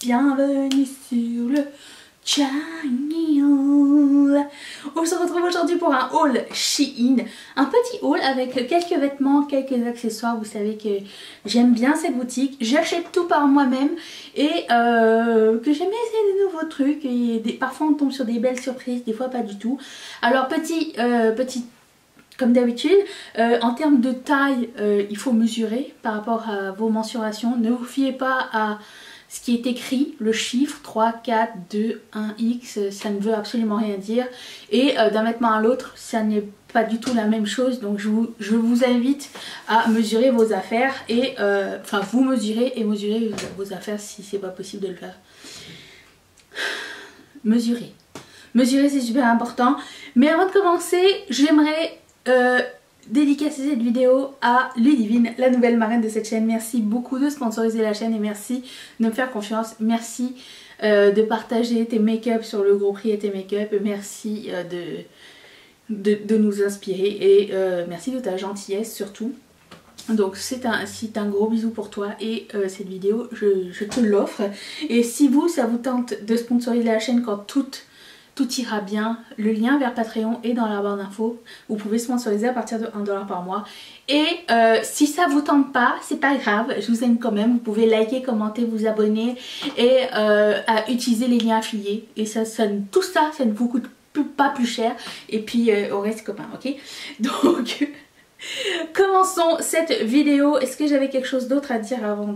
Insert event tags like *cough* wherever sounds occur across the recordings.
bienvenue sur le channel On se retrouve aujourd'hui pour un haul Shein, un petit haul avec quelques vêtements, quelques accessoires, vous savez que j'aime bien cette boutique, j'achète tout par moi-même et euh, que j'aime essayer des nouveaux trucs parfois on tombe sur des belles surprises, des fois pas du tout. Alors petit, euh, petit comme d'habitude, euh, en termes de taille, il faut mesurer par rapport à vos mensurations. Ne vous fiez pas à ce qui est écrit, le chiffre 3, 4, 2, 1, X, ça ne veut absolument rien dire. Et euh, d'un vêtement à l'autre, ça n'est pas du tout la même chose. Donc je vous, invite à mesurer vos affaires et enfin vous mesurez et mesurer vos affaires si c'est pas possible de le faire. Mesurer. Mesurer c'est super important. Mais avant de commencer, j'aimerais euh, dédicacer cette vidéo à Ludivine, la nouvelle marraine de cette chaîne. Merci beaucoup de sponsoriser la chaîne et merci de me faire confiance. Merci euh, de partager tes make-up sur le gros prix et tes make-up. Merci euh, de, de, nous inspirer et merci de ta gentillesse surtout. Donc c'est un, un gros bisou pour toi et cette vidéo je, je te l'offre. Et si vous ça vous tente de sponsoriser la chaîne quand toute tout ira bien. Le lien vers Patreon est dans la barre d'infos. Vous pouvez sponsoriser à partir de 1$ par mois. Et euh, si ça vous tente pas, c'est pas grave, je vous aime quand même. Vous pouvez liker, commenter, vous abonner et euh, à utiliser les liens affiliés. Et ça, tout ça, ça ne vous coûte pas plus cher. Et puis euh, on reste copains, ok? *laughs* Donc... *laughs* Commençons cette vidéo. Est-ce que j'avais quelque chose d'autre à dire avant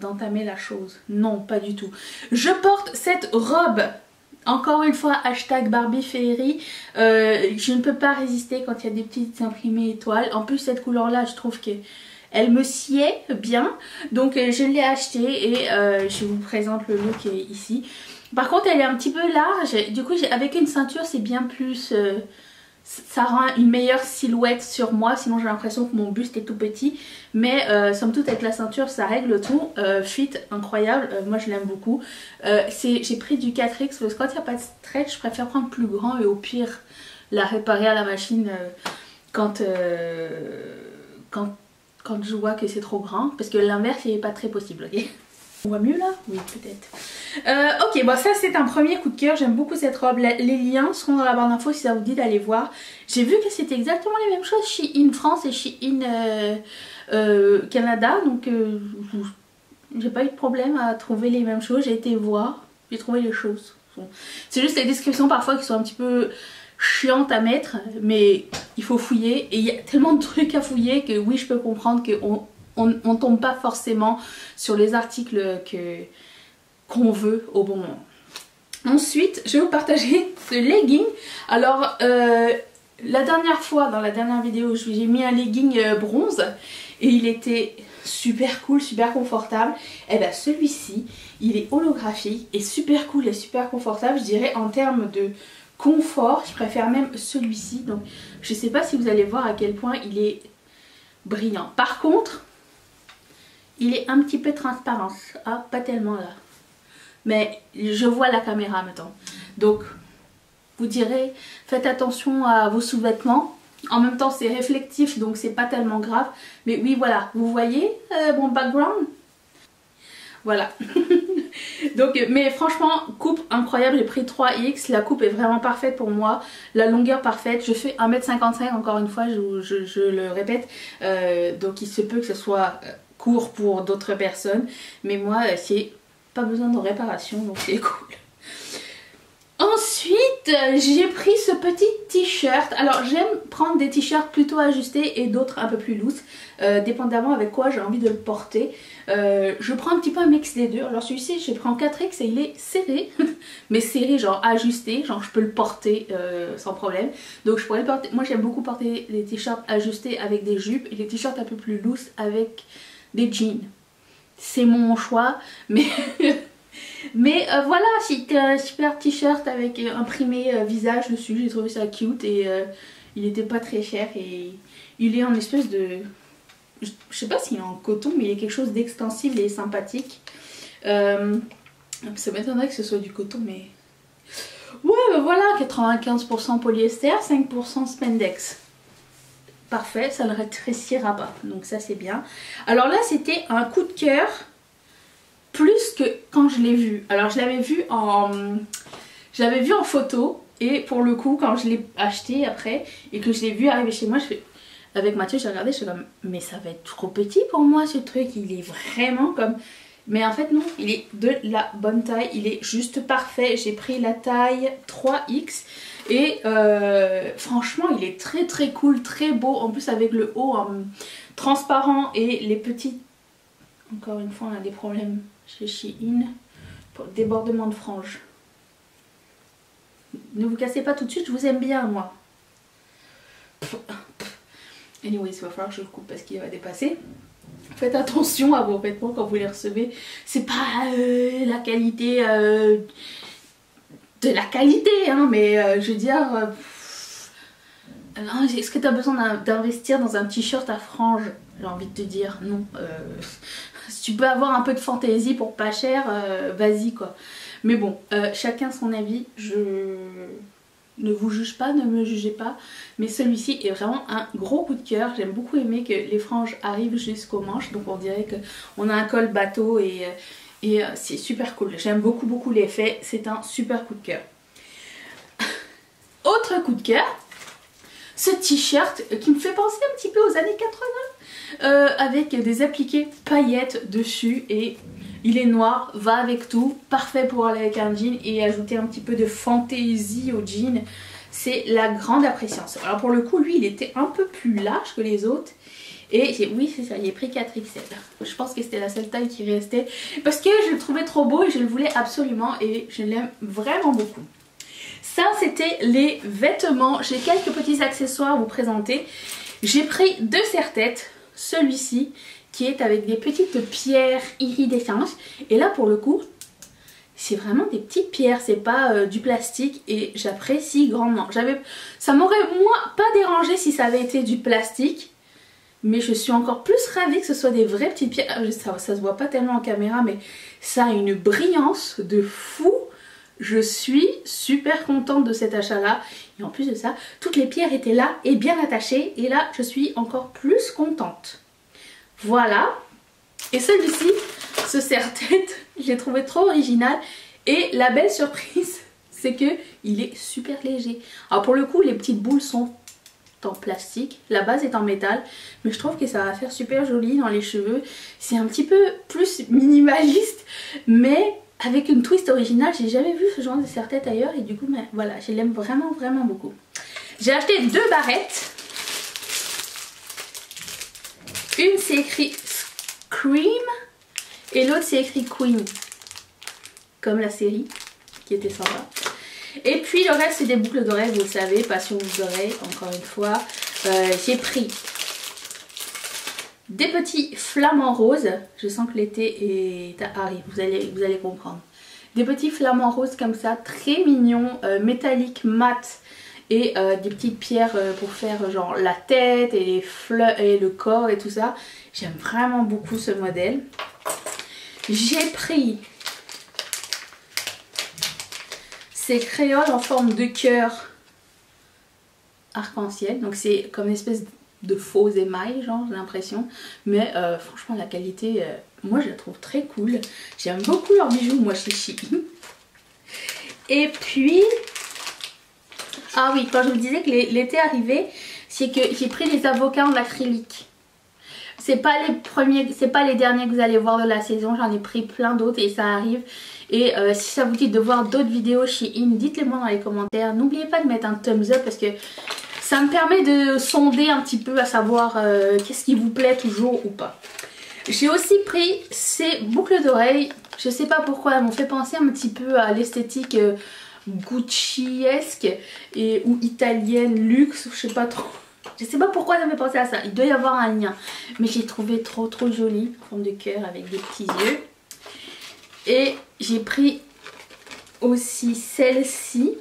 d'entamer la chose? Non, pas du tout. Je porte cette robe encore une fois, hashtag Barbie Féerie. Euh, je ne peux pas résister quand il y a des petites imprimées étoiles. En plus, cette couleur-là, je trouve que elle me sied bien. Donc, euh, je l'ai achetée et euh, je vous présente le look ici. Par contre, elle est un petit peu large. Du coup, avec une ceinture, c'est bien plus ça rend une meilleure silhouette sur moi sinon j'ai l'impression que mon buste est tout petit. Mais euh, somme toute avec la ceinture ça règle tout. Euh, fit incroyable euh, moi je l'aime beaucoup. Euh, j'ai pris du 4X parce que quand il n'y a pas de stretch je préfère prendre plus grand et au pire la réparer à la machine quand, je vois que c'est trop grand. Parce que l'inverse n'est pas très possible ok? On voit mieux là? Oui, peut-être. Euh, ok, bon ça c'est un premier coup de cœur. J'aime beaucoup cette robe. Les liens seront dans la barre d'infos si ça vous dit d'aller voir. J'ai vu que c'était exactement les mêmes choses chez In France et chez In euh, euh, Canada. Donc j'ai pas eu de problème à trouver les mêmes choses. J'ai été voir, j'ai trouvé les choses. C'est juste les descriptions parfois qui sont un petit peu chiantes à mettre. Mais il faut fouiller. Et il y a tellement de trucs à fouiller que oui, je peux comprendre qu'on on, ne tombe pas forcément sur les articles que qu'on veut au bon moment. Ensuite, je vais vous partager ce legging. Alors, euh, la dernière fois, dans la dernière vidéo, j'ai mis un legging euh, bronze et il était super cool, super confortable. Et eh bien celui-ci, il est holographique et super cool et super confortable. Je dirais en termes de confort, je préfère même celui-ci. Donc, je sais pas si vous allez voir à quel point il est brillant. Par contre, il est un petit peu transparent. Ah, pas tellement là. Mais je vois la caméra maintenant. Donc, vous direz, faites attention à vos sous-vêtements. En même temps, c'est réflectif, donc c'est pas tellement grave. Mais oui, voilà, vous voyez euh, mon background? Voilà. *laughs* donc, mais franchement, coupe incroyable. J'ai pris 3X. La coupe est vraiment parfaite pour moi. La longueur parfaite. Je fais 1m55, encore une fois, je, le répète. Euh, donc, il se peut que ce soit euh, pour d'autres personnes. Mais moi, c'est pas besoin de réparation, donc c'est *laughs* cool. Ensuite, j'ai pris ce petit t-shirt. Alors, j'aime prendre des t-shirts plutôt ajustés et d'autres un peu plus loose, euh, dépendamment avec quoi j'ai envie de le porter. Euh, je prends un petit peu un mix des deux. Alors, celui-ci, je prends 4X et il est serré, *laughs* mais serré, genre ajusté, genre je peux le porter euh, sans problème. Donc, je pourrais le porter. Moi, j'aime beaucoup porter les t-shirts ajustés avec des jupes et les t-shirts un peu plus loose avec des jeans. C'est mon choix, mais... *laughs* euh, voilà, c'est un super t-shirt avec imprimé euh, visage dessus, j'ai trouvé ça cute et euh, il était pas très cher et il est en espèce de... Je sais pas s'il est en coton, mais il est quelque chose d'extensible et sympathique. ça m'étonnerait que ce soit du coton, mais... Ouais, bah voilà, 95% polyester, 5% spandex parfait, ça ne rétrécira pas. Donc ça c'est bien. Alors là c'était un coup de cœur plus que quand je l'ai vu. Alors je l'avais vu en... Je vu en photo et pour le coup quand je l'ai acheté après et que je l'ai vu arriver chez moi, je fais... Avec Mathieu, j'ai regardé, je suis comme, mais ça va être trop petit pour moi ce truc, il est vraiment comme... Mais en fait non, il est de la bonne taille, il est juste parfait. J'ai pris la taille 3X et euh, franchement il est très très cool, très beau. En plus avec le haut transparent et les petits... Encore une fois on a des problèmes chez Shein pour débordement de franges. Ne vous cassez pas tout de suite, je vous aime bien moi. Anyway, il va falloir que je le coupe parce qu'il va dépasser. Faites attention à vos vêtements quand vous les recevez. C'est pas euh, la qualité euh, de la qualité, hein, mais euh, je veux dire... Est-ce que tu besoin d'investir dans un t-shirt à franges? J'ai envie de te dire non. *laughs* si tu peux avoir un peu de fantaisie pour pas cher, vas-y quoi. Mais bon, chacun son avis. Je ne vous juge pas, ne me jugez pas. Mais celui-ci est vraiment un gros coup de cœur. J'aime beaucoup aimer que les franges arrivent jusqu'aux manches. Donc on dirait qu'on a un col bateau et, euh, et euh, c'est super cool. J'aime beaucoup beaucoup l'effet. C'est un super coup de cœur. *laughs* Autre coup de cœur, ce t-shirt qui me fait penser un petit peu aux années 80 euh, avec des appliqués paillettes dessus et il est noir, va avec tout, parfait pour aller avec un jean et ajouter un petit peu de fantaisie au jean. C'est la grande appréciation. Alors pour le coup, lui, il était un peu plus large que les autres. Et oui, c'est ça, j'ai pris 4XL. Je pense que c'était la seule taille qui restait. Parce que je le trouvais trop beau et je le voulais absolument. Et je l'aime vraiment beaucoup. Ça, c'était les vêtements. J'ai quelques petits accessoires à vous présenter. J'ai pris deux serre-têtes. Celui-ci qui est avec des petites pierres iridescentes. Et là pour le coup, c'est vraiment des petites pierres, c'est pas euh, du plastique et j'apprécie grandement. Ça m'aurait moins pas dérangé si ça avait été du plastique. Mais je suis encore plus ravie que ce soit des vraies petites pierres. Ah, ça, ça se voit pas tellement en caméra mais ça a une brillance de fou. Je suis super contente de cet achat là. Et en plus de ça, toutes les pierres étaient là et bien attachées. Et là, je suis encore plus contente. Voilà. Et celui-ci, ce serre-tête, *laughs* je l'ai trouvé trop original. Et la belle surprise, *laughs* c'est que il est super léger. Alors pour le coup, les petites boules sont en plastique, la base est en métal, mais je trouve que ça va faire super joli dans les cheveux. C'est un petit peu plus minimaliste, mais avec une twist originale. J'ai jamais vu ce genre de serre-tête ailleurs et du coup, mais voilà, je l'aime vraiment, vraiment beaucoup. J'ai acheté deux barrettes une c'est écrit Scream et l'autre c'est écrit Queen. Comme la série qui était sympa. Et puis le reste c'est des boucles d'oreilles, vous le savez, passion aux oreilles, encore une fois. Euh, j'ai pris des petits flamants roses. Je sens que l'été est... arrive, vous allez, vous allez comprendre. Des petits flamants roses comme ça, très mignons, euh, métalliques, mat et euh, des petites pierres euh, pour faire genre la tête et les fleurs et le corps et tout ça. J'aime vraiment beaucoup ce modèle. J'ai pris ces créoles en forme de cœur arc-en-ciel. Donc c'est comme une espèce de faux émail, genre j'ai l'impression. Mais euh, franchement la qualité, moi je la trouve très cool. J'aime beaucoup leurs bijoux, moi chez Shein. Et puis ah oui, quand je vous disais que l'été arrivait, c'est que j'ai pris les avocats en acrylique. C'est pas les premiers, c'est pas les derniers que vous allez voir de la saison, j'en ai pris plein d'autres et ça arrive. Et euh, si ça vous dit de voir d'autres vidéos chez In, dites-les moi dans les commentaires. N'oubliez pas de mettre un thumbs up parce que ça me permet de sonder un petit peu à savoir euh, qu'est-ce qui vous plaît toujours ou pas. J'ai aussi pris ces boucles d'oreilles. Je sais pas pourquoi, elles m'ont fait penser un petit peu à l'esthétique... Euh, Gucci-esque et ou italienne luxe, je sais pas trop. Je sais pas pourquoi ça me fait penser à ça. Il doit y avoir un lien. Mais j'ai trouvé trop trop joli. En forme de cœur avec des petits yeux. Et j'ai pris aussi celle-ci.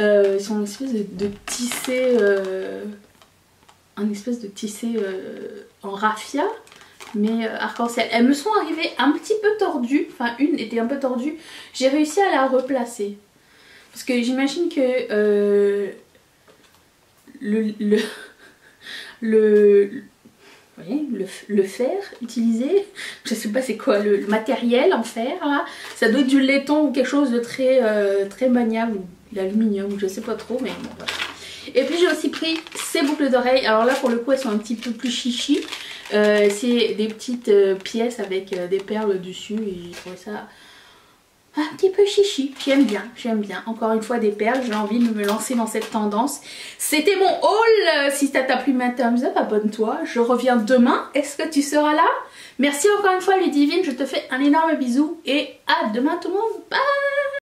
Euh, sont une espèce de, tissé. Euh, un espèce de tissé euh, en raffia mais euh, arc-en-ciel. Elles me sont arrivées un petit peu tordues, enfin une était un peu tordue. J'ai réussi à la replacer. Parce que j'imagine que euh, le, le, *laughs* Voyez, le, le fer utilisé. Je sais pas c'est quoi le, matériel en fer là. Ça doit être du laiton ou quelque chose de très, euh, très maniable ou l'aluminium, je sais pas trop, mais bon voilà. Et puis j'ai aussi pris ces boucles d'oreilles. Alors là pour le coup elles sont un petit peu plus chichi. Euh, c'est des petites euh, pièces avec des perles dessus et j'ai trouvé ça un petit peu chichi. J'aime bien, j'aime bien. Encore une fois des perles, j'ai envie de me lancer dans cette tendance. C'était mon haul. Si ça t'a plu, un thumbs up, abonne-toi. Je reviens demain. Est-ce que tu seras là? Merci encore une fois Ludivine, je te fais un énorme bisou et à demain tout le monde. Bye